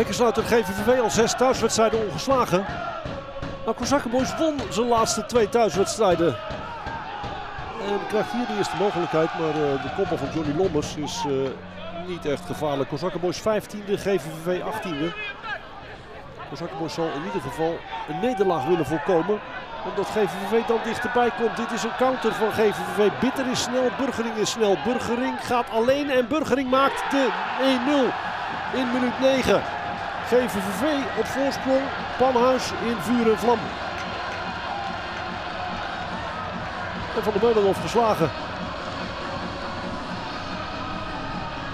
Hekkensluiter GVVV al zes thuiswedstrijden ongeslagen. Nou, Kozakkenboys won zijn laatste twee thuiswedstrijden. En krijgt hier de eerste mogelijkheid, maar uh, de koppel van Johnny Lommers is uh, niet echt gevaarlijk. Kozakkenboys 15e, GVVV 18e. Kozakkenboys zal in ieder geval een nederlaag willen voorkomen. Omdat GVVV dan dichterbij komt. Dit is een counter van GVVV. Bitter is snel, Burgering is snel. Burgering gaat alleen en Burgering maakt de 1-0 in minuut 9. GVVV op voorsprong. Panhuis in vuur en vlam. En Van de Meulenhof geslagen.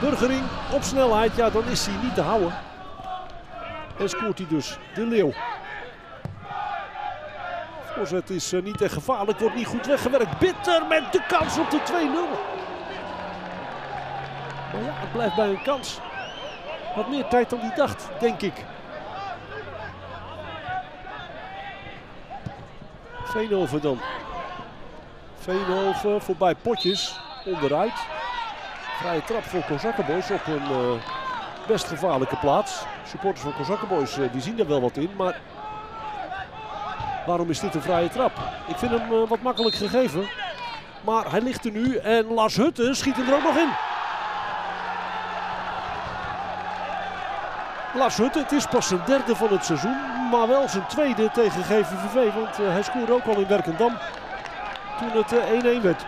Burgering op snelheid. Ja, dan is hij niet te houden. En scoort hij dus de Leeuw. Voorzet is uh, niet echt gevaarlijk. Wordt niet goed weggewerkt. Bitter met de kans op de 2-0. Maar ja, het blijft bij een kans. Wat meer tijd dan hij dacht, denk ik. Veenhoven dan. Veenhoven voorbij Potjes. Onderuit. Vrije trap voor Kozakkenboys op een uh, best gevaarlijke plaats. Supporters van Kozakkenboys uh, die zien er wel wat in. Maar waarom is dit een vrije trap? Ik vind hem uh, wat makkelijk gegeven. Maar hij ligt er nu en Lars Hutte schiet er ook nog in. Lars het is pas zijn derde van het seizoen. Maar wel zijn tweede tegen GVVV. Want hij scoorde ook al in Werkendam. Toen het 1-1 werd.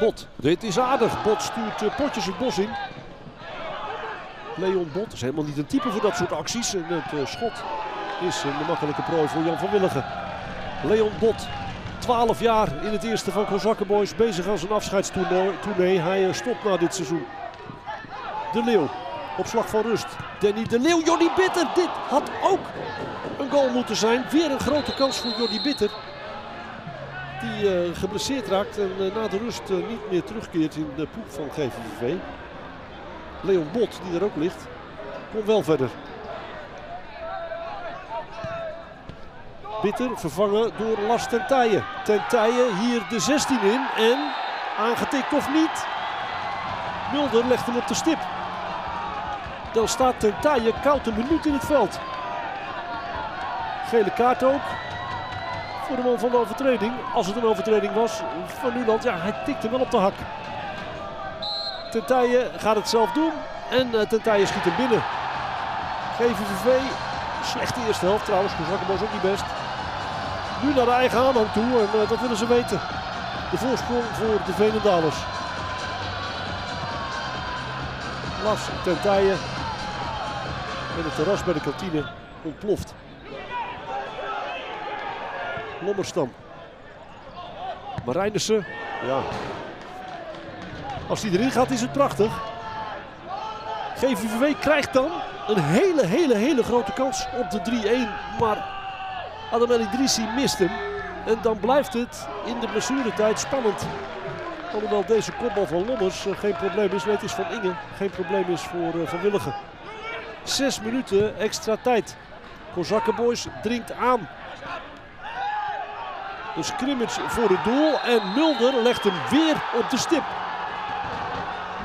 Bot. Dit is aardig. Bot stuurt uh, potjes het bos in. Leon Bot is helemaal niet een type voor dat soort acties. En het schot is een makkelijke prooi voor Jan van Willigen. Leon Bot. 12 jaar in het eerste van Kozakkenboys. Bezig aan zijn afscheidstournee. Hij uh, stopt na dit seizoen. De Leeuw. Op slag van rust. Danny de Leeuw. Jordi Bitter. Dit had ook een goal moeten zijn. Weer een grote kans voor Jordi Bitter. Die uh, geblesseerd raakt en uh, na de rust niet meer terugkeert in de poep van GVV. Leon Bot, die er ook ligt, komt wel verder. Bitter vervangen door Lars Tentijen. Tentijen hier de 16 in en aangetikt of niet. Mulder legt hem op de stip. Dan staat Tentijen koud een minuut in het veld. Gele kaart ook voor de man van de overtreding. Als het een overtreding was van Nuland. Ja, hij tikte wel op de hak. Tentijen gaat het zelf doen. En uh, schiet hem binnen. GVVV, slechte eerste helft trouwens. Kozakkenbos ook niet best. Nu naar de eigen aanhang toe en uh, dat willen ze weten. De voorsprong voor de Venendalers. Lars Tentijen. En het terras bij de kantine ontploft. Lommerstam. Marijnissen. Ja. Als die erin gaat is het prachtig. GVVV krijgt dan een hele, hele, hele grote kans op de 3-1. Maar Adam Idrissi mist hem. En dan blijft het in de blessuretijd spannend. Alhoewel deze kopbal van Lommers uh, geen probleem is. Nee, het is van Inge. Geen probleem is voor uh, Van Willigen. Zes minuten extra tijd. Kozakkenboys dringt aan. Een scrimmage voor het doel en Mulder legt hem weer op de stip.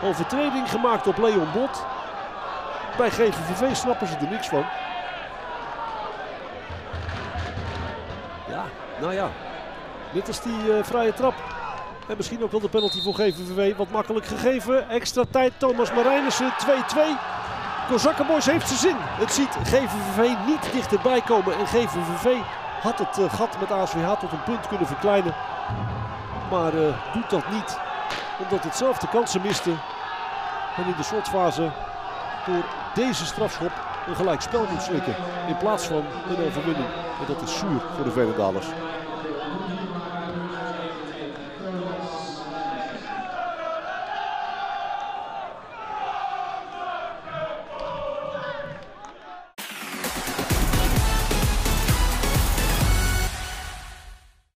Overtreding gemaakt op Leon Bot. Bij GVVV snappen ze er niks van. Nou ja. Dit is die uh, vrije trap. En misschien ook wel de penalty voor GVVV. Wat makkelijk gegeven. Extra tijd Thomas Marijnissen. 2-2. Kozakkenboys heeft zijn zin. Het ziet GVVV niet dichterbij komen. En GVVV had het uh, gat met ASWH tot een punt kunnen verkleinen. Maar uh, doet dat niet. Omdat het zelf de kansen miste. En in de slotfase door deze strafschop een gelijk spel moet slikken. In plaats van een overwinning. En dat is zuur voor de Venendalers.